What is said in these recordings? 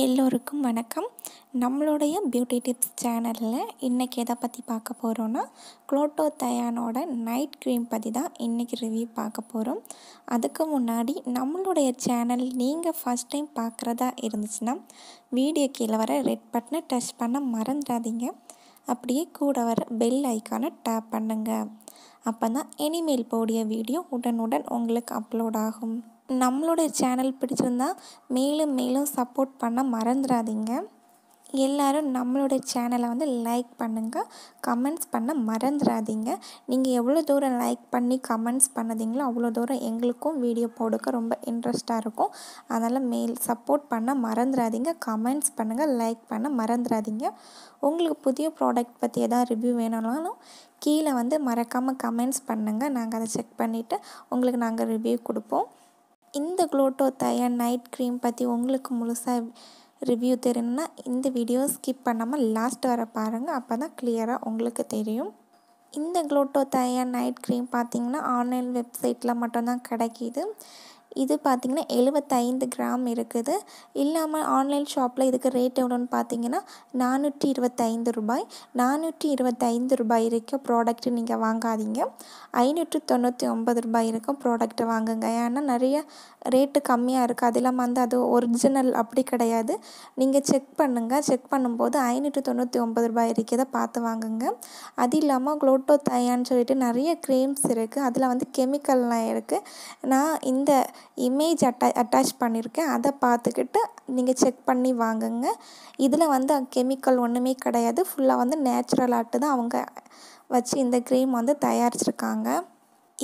எல்லோருக்கும் வணக்கம். நம்மளுடைய பியூட்டி டிப்ஸ் சேனலில் இன்றைக்கி எதை பற்றி பார்க்க போகிறோன்னா குளோட்டோ தயானோட நைட் க்ரீம் பற்றி தான் இன்றைக்கி ரிவ்யூ பார்க்க போகிறோம் அதுக்கு முன்னாடி நம்மளுடைய சேனல் நீங்கள் ஃபஸ்ட் டைம் பார்க்குறதா இருந்துச்சுன்னா வீடியோ கீழே வர ரெட் பட்டனை டச் பண்ண மறந்துடாதீங்க. அப்படியே கூட வர பெல் ஐக்கானை டேப் பண்ணுங்கள் அப்போ தான் இனிமேல் போடிய வீடியோ உடனுடன் உங்களுக்கு அப்லோட் ஆகும். நம்மளுடைய சேனல் பிடிச்சிருந்தா மேலும் மேலும் சப்போர்ட் பண்ண மறந்துடாதீங்க எல்லோரும் நம்மளுடைய சேனலை வந்து லைக் பண்ணுங்கள் கமெண்ட்ஸ் பண்ண மறந்துடாதீங்க நீங்கள் எவ்வளோ தூரம் லைக் பண்ணி கமெண்ட்ஸ் பண்ணதீங்களோ அவ்வளோ தூரம் எங்களுக்கும் வீடியோ போடுக்க ரொம்ப இன்ட்ரெஸ்ட்டாக இருக்கும். அதனால் மேல் சப்போர்ட் பண்ண மறந்துடாதீங்க கமெண்ட்ஸ் பண்ணுங்கள் லைக் பண்ண மறந்துடாதீங்க உங்களுக்கு புதிய ப்ராடக்ட் பற்றி எதாவது ரிவ்யூ வேணும்னாலும் கீழே வந்து மறக்காமல் கமெண்ட்ஸ் பண்ணுங்கள் நாங்கள் அதை செக் பண்ணிவிட்டு உங்களுக்கு நாங்கள் ரிவ்யூ கொடுப்போம். இந்த க்ளோட்டோ தயா நைட் க்ரீம் பற்றி உங்களுக்கு முழுசாக ரிவ்யூ தெரியணும்னா இந்த வீடியோ ஸ்கிப் பண்ணாமல் லாஸ்ட் வர பாருங்கள் அப்போ தான் கிளியராக உங்களுக்கு தெரியும். இந்த க்ளோட்டோ தயா நைட் க்ரீம் பார்த்திங்கன்னா ஆன்லைன் வெப்சைட்டில் மட்டும்தான் கிடைக்கிது. இது பார்த்திங்கன்னா எழுபத்தைந்து கிராம் இருக்குது. இல்லாமல் ஆன்லைன் ஷாப்பில் இதுக்கு ரேட் எவ்வளோன்னு பார்த்தீங்கன்னா நானூற்றி இருபத்தைந்து ரூபாய். நானூற்றி இருபத்தைந்து ரூபாய் இருக்க ப்ராடக்ட் நீங்கள் வாங்காதீங்க. ஐநூற்று தொண்ணூற்றி ஒம்பது ரூபாய் இருக்கும் ப்ராடக்ட் வாங்குங்க. ஏன்னா நிறைய ரேட்டு கம்மியாக இருக்குது அது இல்லாமல் வந்து அது ஒரிஜினல் அப்படி கிடையாது. நீங்கள் செக் பண்ணுங்கள் செக் பண்ணும்போது ஐநூற்று தொண்ணூற்றி ஒம்பது ரூபாய் இருக்கிறத பார்த்து வாங்குங்க. அது இல்லாமல் குளோட்டோ தயான்னு சொல்லிட்டு நிறைய க்ரீம்ஸ் இருக்குது அதில் வந்து கெமிக்கல்லாம் இருக்குது நான் இந்த இமேஜ் அட்டா அட்டாச் பண்ணியிருக்கேன் அதை பார்த்துக்கிட்டு நீங்கள் செக் பண்ணி வாங்குங்க. இதில் வந்து கெமிக்கல் ஒன்றுமே கிடையாது. ஃபுல்லாக வந்து நேச்சுரல் ஆட்டு தான் அவங்க வச்சு இந்த க்ரீம் வந்து தயாரிச்சிருக்காங்க.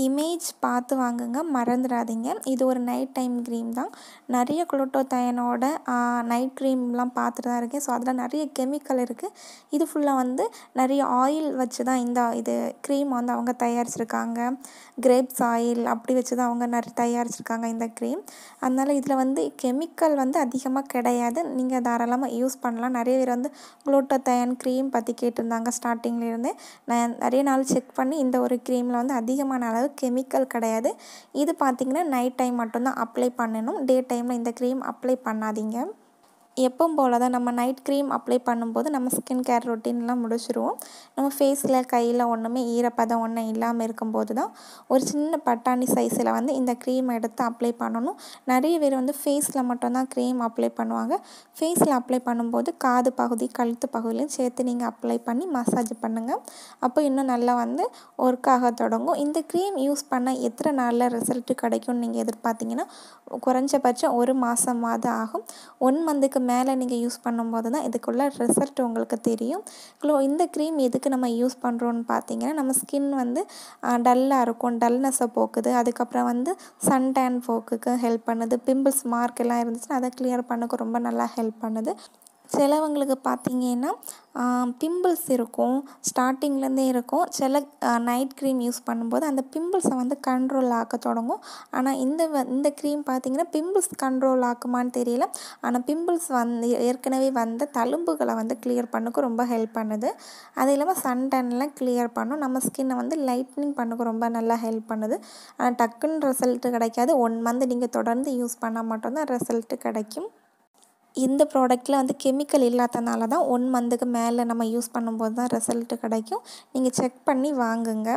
இமேஜ் பார்த்து வாங்குங்க. மறந்துடாதீங்க. இது ஒரு நைட் டைம் க்ரீம் தான். நிறைய குளோட்டோத்தயனோட நைட் க்ரீம்லாம் பார்த்துட்டு தான் இருக்கேன். ஸோ அதில் நிறைய கெமிக்கல் இருக்குது இது ஃபுல்லாக வந்து நிறைய ஆயில் வச்சு தான் இந்த இது க்ரீம் வந்து அவங்க தயாரிச்சிருக்காங்க. கிரேப்ஸ் ஆயில் அப்படி வச்சு தான் அவங்க நிறைய தயாரிச்சிருக்காங்க இந்த க்ரீம் அதனால் இதில் வந்து கெமிக்கல் வந்து அதிகமாக கிடையாது. நீங்கள் தாராளமாக யூஸ் பண்ணலாம். நிறைய பேர் வந்து குளோட்டோத்தயன் க்ரீம் பற்றி கேட்டிருந்தாங்க ஸ்டார்டிங்லேருந்தே நான் நிறைய நாள் செக் பண்ணி இந்த ஒரு க்ரீமில் வந்து அதிகமான அளவு கெமிக்கல் கிடையாது. இது பார்த்திங்கன்னா நைட் டைம் மட்டும்தான் அப்ளை பண்ணணும். டே டைமில் இந்த க்ரீம் அப்ளை பண்ணாதீங்க. எப்பவும் போல் தான் நம்ம நைட் க்ரீம் அப்ளை பண்ணும்போது நம்ம ஸ்கின் கேர் ரொட்டீன்லாம் முடிச்சிருவோம். நம்ம ஃபேஸில் கையில் ஒன்றுமே ஈரப்பதம் ஒன்றும் இல்லாமல் இருக்கும்போது தான் ஒரு சின்ன பட்டாணி சைஸில் வந்து இந்த க்ரீம் எடுத்து அப்ளை பண்ணணும். நிறைய பேர் வந்து ஃபேஸில் மட்டும்தான் க்ரீம் அப்ளை பண்ணுவாங்க. ஃபேஸில் அப்ளை பண்ணும்போது காது பகுதி கழுத்து பகுதியிலையும் சேர்த்து நீங்கள் அப்ளை பண்ணி மசாஜ் பண்ணுங்கள் அப்போ இன்னும் நல்லா வந்து ஒர்க் ஆக தொடங்கும். இந்த க்ரீம் யூஸ் பண்ண எத்தனை நாளில் ரிசல்ட்டு கிடைக்கும்னு நீங்கள் எதிர்பார்த்தீங்கன்னா குறைஞ்சபட்சம் ஒரு மாதமாவது ஆகும். ஒன் மந்த்துக்கு மேலே நீங்கள் யூஸ் பண்ணும்போது தான் இதுக்குள்ள ரிசல்ட் உங்களுக்கு தெரியும். க்ளோ இந்த க்ரீம் எதுக்கு நம்ம யூஸ் பண்ணுறோன்னு பார்த்தீங்கன்னா நம்ம ஸ்கின் வந்து டல்லாக இருக்கும். டல்னஸை போக்குது. அதுக்கப்புறம் வந்து சன் டேன் போக்குக்கு ஹெல்ப் பண்ணுது. பிம்பிள்ஸ் மார்க் எல்லாம் இருந்துச்சுன்னா அதை கிளியர் பண்ணக்கு ரொம்ப நல்லா ஹெல்ப் பண்ணுது. சிலவங்களுக்கு பார்த்திங்கன்னா பிம்பிள்ஸ் இருக்கும் ஸ்டார்டிங்லேருந்தே இருக்கும். சில நைட் க்ரீம் யூஸ் பண்ணும்போது அந்த பிம்பிள்ஸை வந்து கண்ட்ரோல் ஆக்க தொடங்கும். ஆனால் இந்த வ இந்த க்ரீம் பார்த்திங்கன்னா பிம்பிள்ஸ் கண்ட்ரோல் ஆக்குமான்னு தெரியல. ஆனால் பிம்பிள்ஸ் வந்து ஏற்கனவே வந்த தழும்புகளை வந்து கிளியர் பண்ணுக்கு ரொம்ப ஹெல்ப் பண்ணுது. அது இல்லாமல் சன்டன்லாம் கிளியர் பண்ணும். நம்ம ஸ்கின்னை வந்து லைட்னிங் பண்ணுக்கு ரொம்ப நல்லா ஹெல்ப் பண்ணுது. ஆனால் டக்குன்னு ரிசல்ட்டு கிடைக்காது. ஒன் மந்த் நீங்கள் தொடர்ந்து யூஸ் பண்ணால் மட்டும்தான் ரிசல்ட்டு கிடைக்கும். இந்த ப்ராடக்ட்டில் வந்து கெமிக்கல் இல்லாதனால தான் ஒன் மந்த்துக்கு மேலே நம்ம யூஸ் பண்ணும்போது தான் ரிசல்ட்டு கிடைக்கும். நீங்கள் செக் பண்ணி வாங்குங்க.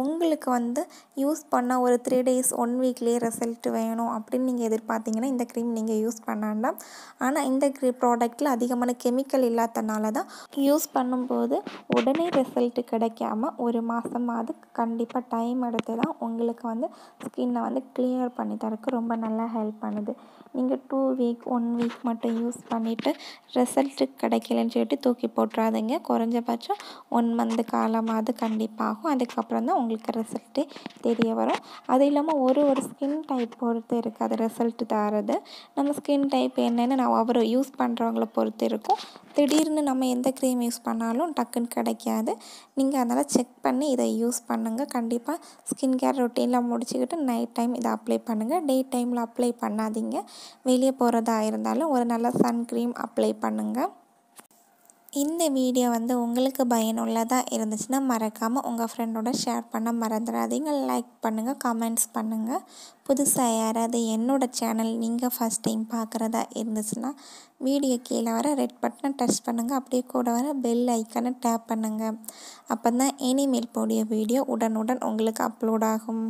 உங்களுக்கு வந்து யூஸ் பண்ணால் ஒரு த்ரீ டேஸ் ஒன் வீக்லேயே ரிசல்ட் வேணும் அப்படின்னு நீங்கள் எதிர்பார்த்தீங்கன்னா இந்த க்ரீம் நீங்கள் யூஸ் பண்ண வேண்டாம். ஆனால் இந்த க்ரீ ப்ராடக்ட்டில் அதிகமான கெமிக்கல் இல்லாதனால தான் யூஸ் பண்ணும்போது உடனே ரிசல்ட்டு கிடைக்காம ஒரு மாதமாவது கண்டிப்பாக டைம் எடுத்து தான் உங்களுக்கு வந்து ஸ்கின்னை வந்து கிளியர் பண்ணி தரக்கு ரொம்ப நல்லா ஹெல்ப் பண்ணுது. நீங்கள் டூ வீக் ஒன் வீக் மட்டும் யூஸ் பண்ணிவிட்டு ரிசல்ட்டு கிடைக்கலன்னு சொல்லிட்டு தூக்கி போட்டுறாதீங்க. குறைஞ்சபட்சம் ஒன் மந்த் காலமாவது கண்டிப்பாகும். அதுக்கப்புறம் தான் உங்களுக்கு ரிசல்ட்டு தெரிய வரும். அது இல்லாமல் ஒரு ஒரு ஸ்கின் டைப் பொறுத்து இருக்குது அது ரிசல்ட்டு தரது. நம்ம ஸ்கின் டைப் என்னென்னு நான் அவர் யூஸ் பண்ணுறவங்கள பொறுத்து இருக்கும். திடீர்னு நம்ம எந்த க்ரீம் யூஸ் பண்ணாலும் டக்குன்னு கிடைக்காது. நீங்கள் அதனால் செக் பண்ணி இதை யூஸ் பண்ணுங்கள் கண்டிப்பாக ஸ்கின் கேர் ரொட்டீனில் முடிச்சுக்கிட்டு நைட் டைம் இதை அப்ளை பண்ணுங்கள் டே டைமில் அப்ளை பண்ணாதீங்க. வெளியே போகிறதா இருந்தாலும் ஒரு நல்ல சன் க்ரீம் அப்ளை பண்ணுங்கள் இந்த வீடியோ வந்து உங்களுக்கு பயனுள்ளதாக இருந்துச்சுன்னா மறக்காமல் உங்கள் ஃப்ரெண்டோட ஷேர் பண்ண மறந்துடாதீங்க. லைக் பண்ணுங்கள் கமெண்ட்ஸ் பண்ணுங்கள் புதுசாக யாராவது என்னோடய சேனல் நீங்கள் ஃபஸ்ட் டைம் பார்க்குறதா இருந்துச்சுன்னா வீடியோ கீழே வர ரெட் பட்டனை டச் பண்ணுங்கள் அப்படியே கூட வர பெல் ஐக்கனை டேப் பண்ணுங்கள் அப்போ தான் இனிமேல் போடிய வீடியோ உடனுடன் உங்களுக்கு அப்லோட் ஆகும்.